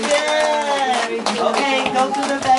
Okay, go to the bed.